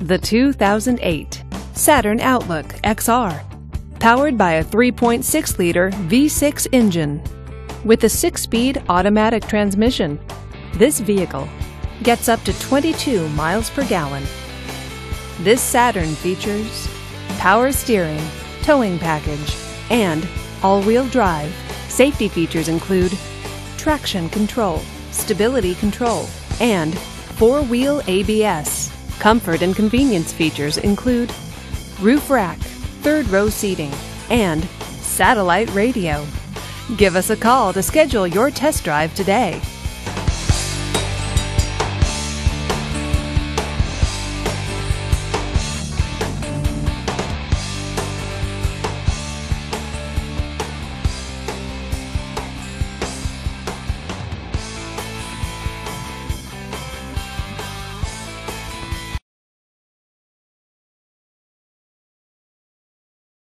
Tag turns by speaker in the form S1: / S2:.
S1: The 2008 Saturn Outlook XR. Powered by a 3.6 liter V6 engine. With a six speed automatic transmission, this vehicle gets up to 22 miles per gallon. This Saturn features power steering, towing package, and all wheel drive. Safety features include traction control, stability control, and four wheel ABS. Comfort and convenience features include roof rack, third row seating, and satellite radio. Give us a call to schedule your test drive today.